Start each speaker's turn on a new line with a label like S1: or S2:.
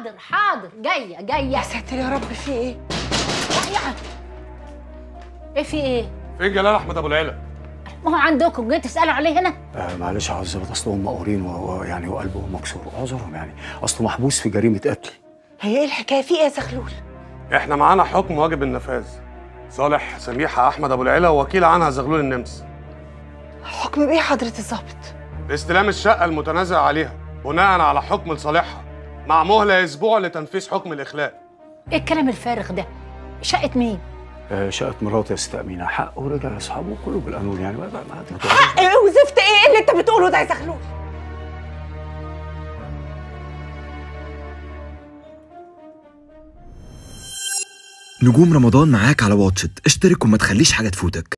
S1: حاضر حاضر جاية جاية.
S2: يا ساتر يا رب في إيه؟
S1: يعني إيه في إيه؟
S3: فين جلال أحمد أبو العلا
S1: ما هو عندكم جيت تسألوا عليه هنا؟
S4: آه معلش عاوز الظابط أصلهم مقهورين ويعني وقلبه مكسور أعذرهم يعني. أصله محبوس في جريمة قتل.
S2: هي إيه الحكاية؟ في إيه يا زغلول؟
S3: إحنا معانا حكم واجب النفاذ. صالح سميحة أحمد أبو العلا ووكيل عنها زغلول النمس.
S2: حكم بإيه حضرة الظابط
S3: باستلام الشقة المتنازع عليها بناء على حكم لصالحها. مع مهله أسبوع لتنفيذ حكم الإخلاء.
S1: إيه الكلام الفارغ ده؟ شقة مين؟
S4: آه شقة مراتي يا ست أمينة. حقه ورجع لأصحابه كله بالقانون يعني. ما ما
S2: حق! إيه وزفت إيه اللي أنت بتقوله ده يا زغلول؟
S5: نجوم رمضان معاك على واتشت. اشترك وما تخليش حاجة تفوتك.